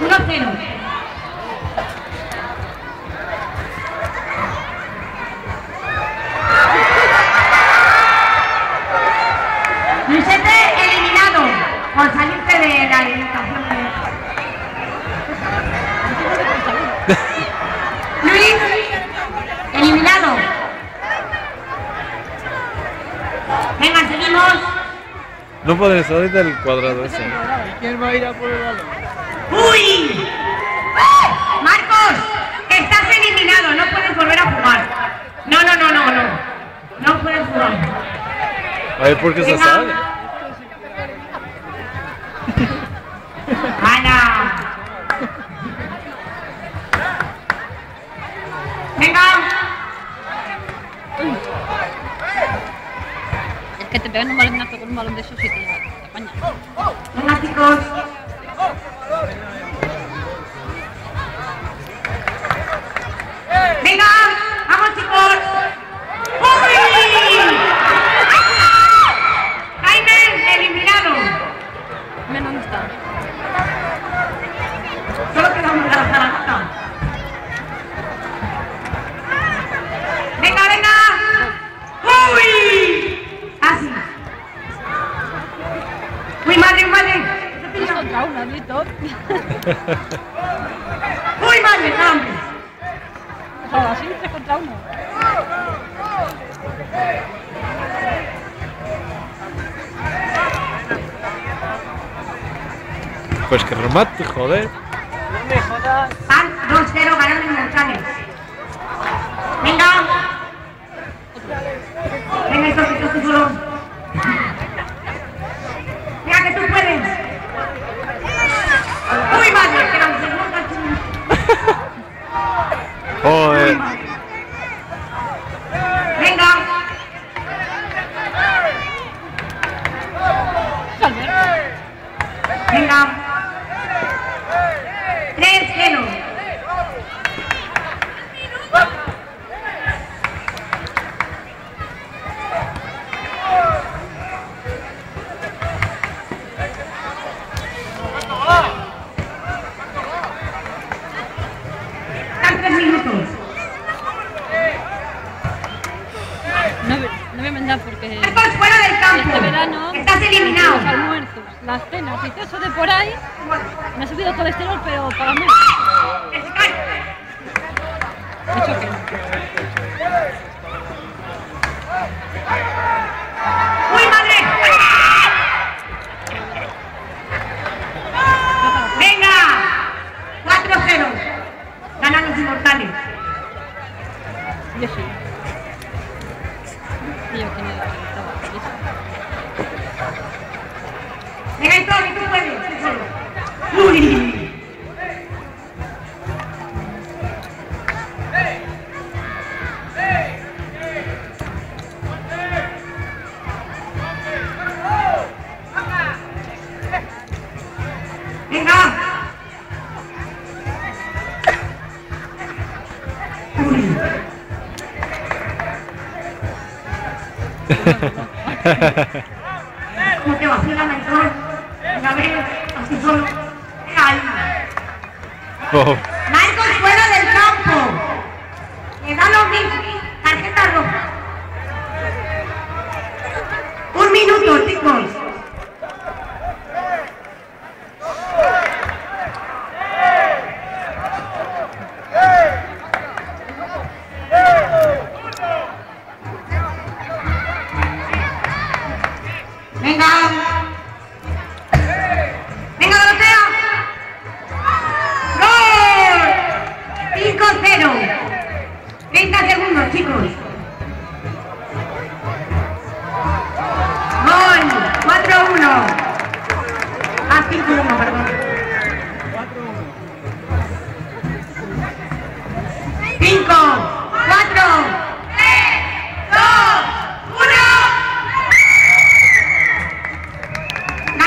1-0. Luisete eliminado por salirte de la alimentación. Luis eliminado. Venga, seguimos. No puedes salir del cuadrado ese. ¿Quién va a ir a por el balón? ¡Uy! Marcos, estás eliminado, no puedes volver a jugar. No, no, no, no, no. No puedes jugar. A ver por qué se sale. Ana. Venga. Es que te pegan un balonazo con un balón de esos y te, te apañan. Venga, chicos. Es contra uno, Víctor. ¡Uy, madre, hombre! Joder, así, tres contra uno. Pues que remate, joder. No me jodas. Van 2-0 ganando en González. Venga. Venga, esto, esto, esto solo. Venga, que tú puedes. ¡Uy, madre! Que la segunda chingada. Joder. Venga. Albert. Venga. 3-0. Están tres minutos. No, ve- no voy a mandar porque Marcos, fuera del campo. este verano Estás eliminado. los almuerzos, las cenas y todo eso de por ahí me ha subido el colesterol, pero para mí. Que. ¡Uy, madre! ¡Venga! 4-0. Ganan los inmortales. Yo sí. Yo que ¿Cómo te vacilan Héctor? Venga, ven, así solo. Ahí. Oh, Marcos fuera del campo. Venga.